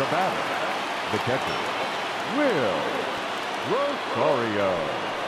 The batter, the catcher, Will Rosario.